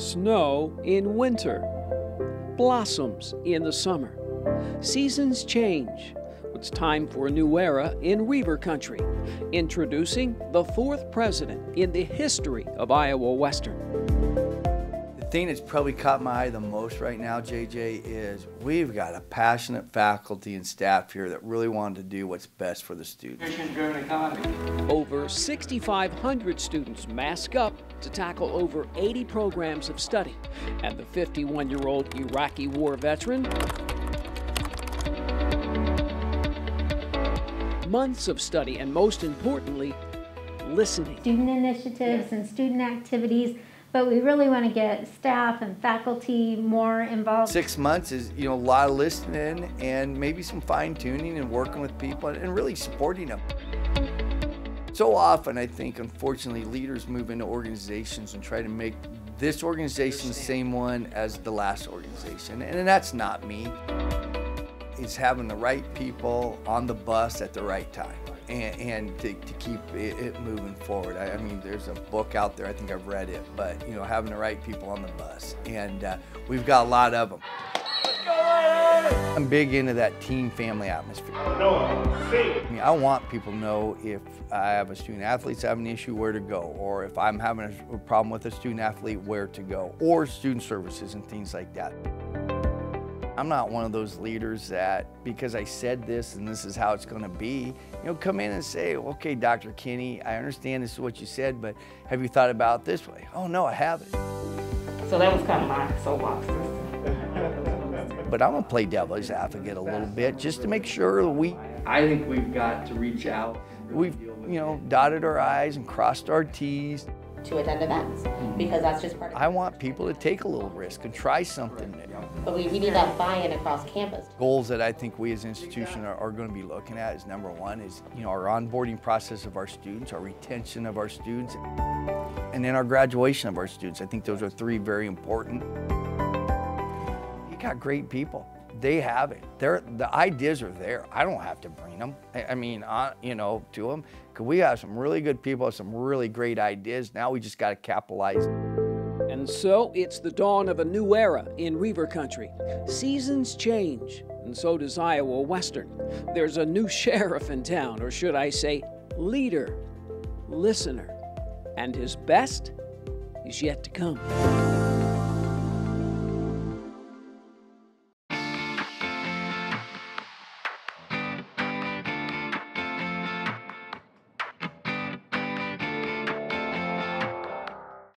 Snow in winter, blossoms in the summer. Seasons change. It's time for a new era in Reiver Country. Introducing the fourth president in the history of Iowa Western. The thing that's probably caught my eye the most right now, JJ, is we've got a passionate faculty and staff here that really want to do what's best for the students. Over 6,500 students mask up to tackle over 80 programs of study. And the 51 year old Iraqi war veteran months of study, and most importantly, listening. Student initiatives and student activities, but we really want to get staff and faculty more involved. Six months is, you know, a lot of listening and maybe some fine tuning and working with people and really supporting them. So often, I think, unfortunately, leaders move into organizations and try to make this organization the same one as the last organization, and that's not me It's having the right people on the bus at the right time and, and to, to, keep it, it moving forward. I, I, mean, there's a book out there, I think I've read it, but you know, having the right people on the bus. And uh, we've got a lot of them. I'm big into that team family atmosphere. I, mean, I want people to know if I have a student athlete's having an issue, where to go, or if I'm having a problem with a student athlete, where to go, or student services and things like that. I'm not one of those leaders that because I said this and this is how it's going to be, you know, come in and say, okay, Dr. Kinney, I understand this is what you said, but have you thought about this way? Oh, no, I haven't. So that was kind of my soapbox. but I'm going to play devil's advocate a little bit just to make sure that we. I think we've got to reach out. We've, you know, dotted our I's and crossed our T's to attend events mm-hmm. because that's just part of it. I want people to take a little risk and try something new. But we, we need that buy-in across campus. Goals that I think we as an institution are, are going to be looking at is number one is you know our onboarding process of our students, our retention of our students, and then our graduation of our students. I think those are three very important. You got great people they have it. They're, the ideas are there. I don't have to bring them. I, I mean, uh, you know, to them. Because we have some really good people, some really great ideas. Now we just got to capitalize. And so it's the dawn of a new era in Reiver Country. Seasons change, and so does Iowa Western. There's a new sheriff in town, or should I say, leader, listener, and his best is yet to come.